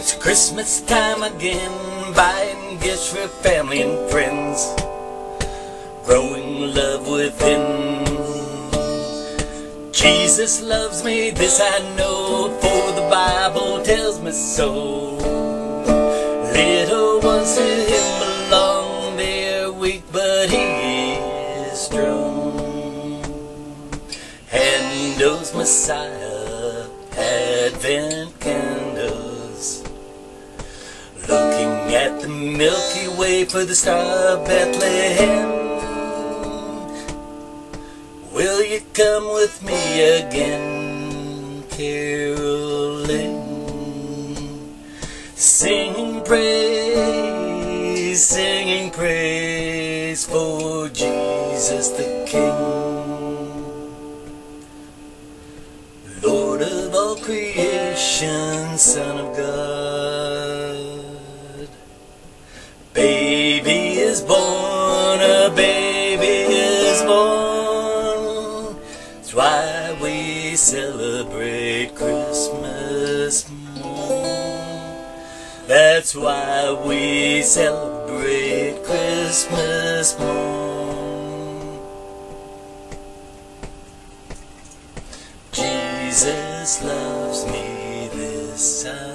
It's Christmas time again, buying gifts for family and friends, growing love within. Jesus loves me, this I know, for the Bible tells me so. Little ones to him belong, they're weak, but he is strong. Handel's Messiah, Advent candles. Looking at the Milky Way for the Star of Bethlehem. Will you come with me again, caroling? Singing praise, singing praise for Jesus the King. Lord of all creation, Son of God. Baby is born, a baby is born. That's why we celebrate Christmas morn. That's why we celebrate Christmas morn. Jesus loves me, this I